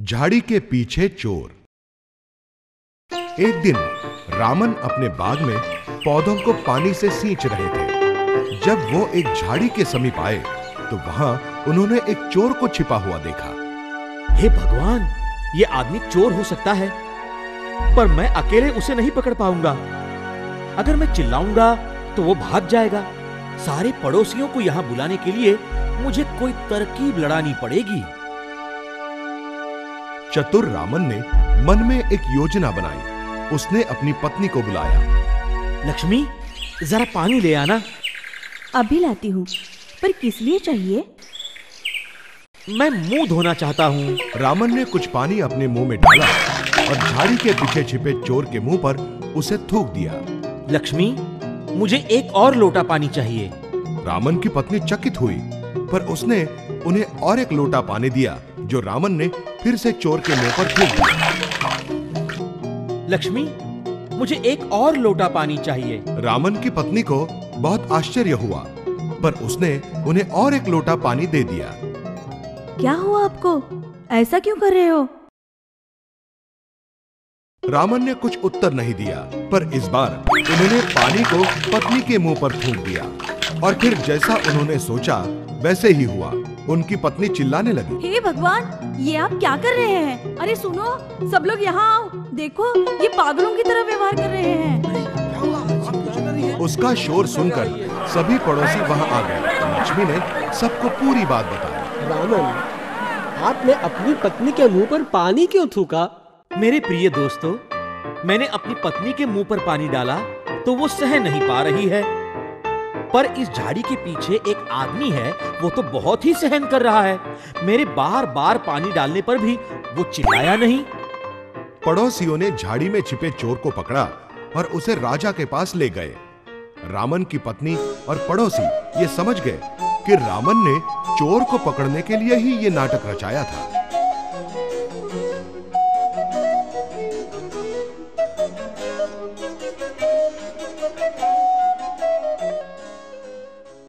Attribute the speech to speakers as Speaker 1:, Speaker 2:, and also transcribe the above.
Speaker 1: झाड़ी के पीछे चोर। एक दिन रामन अपने बाग में पौधों को पानी से सींच रहे थे। जब वो एक झाड़ी के समीप आए तो वहाँ उन्होंने एक चोर को छिपा हुआ देखा।
Speaker 2: हे भगवान, ये आदमी चोर हो सकता है, पर मैं अकेले उसे नहीं पकड़ पाऊँगा। अगर मैं चिल्लाऊँगा तो वो भाग जाएगा। सारे पड़ोसियों को यहाँ बुलाने के लिए मुझे कोई तरकीब लड़ानी पड़ेगी।
Speaker 1: चतुर रामन ने मन में एक योजना बनाई। उसने अपनी पत्नी को बुलाया।
Speaker 2: लक्ष्मी जरा पानी ले आना।
Speaker 3: अभी लाती हूँ पर किस लिए चाहिए?
Speaker 2: मैं मुँह धोना चाहता हूँ।
Speaker 1: रामन ने कुछ पानी अपने मुँह में डाला और झाड़ी के पीछे छिपे चोर के मुँह पर उसे थूक दिया।
Speaker 2: लक्ष्मी मुझे एक और लोटा पानी चाहिए।
Speaker 1: रामन की पत्नी चकित हुई पर उसने उन्हें और एक लोटा पानी दिया जो रामन ने फिर से चोर के मुँह पर थूक दिया।
Speaker 2: लक्ष्मी मुझे एक और लोटा पानी चाहिए।
Speaker 1: रामन की पत्नी को बहुत आश्चर्य हुआ पर उसने उन्हें और एक लोटा पानी दे दिया।
Speaker 3: क्या हुआ आपको? ऐसा क्यों कर रहे हो?
Speaker 1: रामन ने कुछ उत्तर नहीं दिया पर इस बार उन्होंने पानी को पत्नी के मुँह पर थूक दिया और फिर जैसा उन्होंने सोचा वैसे ही हुआ। उनकी पत्नी चिल्लाने लगी।
Speaker 3: हे भगवान ये आप क्या कर रहे हैं? अरे सुनो सब लोग यहाँ आओ। देखो ये पागलों की तरह व्यवहार कर रहे हैं।
Speaker 1: उसका शोर सुनकर सभी पड़ोसी वहाँ आ गए। लक्ष्मी ने सबको पूरी बात बताई।
Speaker 4: रामन आपने अपनी पत्नी के मुँह पर पानी क्यों थूका?
Speaker 2: मेरे प्रिय दोस्तों मैंने अपनी पत्नी के मुँह पर पानी डाला तो वो सह नहीं पा रही है। पर इस झाड़ी के पीछे एक आदमी है, वो तो बहुत ही सहन कर रहा है। मेरे बार बार पानी डालने पर भी वो चिल्लाया नहीं।
Speaker 1: पड़ोसियों ने झाड़ी में छिपे चोर को पकड़ा और उसे राजा के पास ले गए। रामन की पत्नी और पड़ोसी ये समझ गए कि रामन ने चोर को पकड़ने के लिए ही ये नाटक रचाया था।